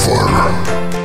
Revolver.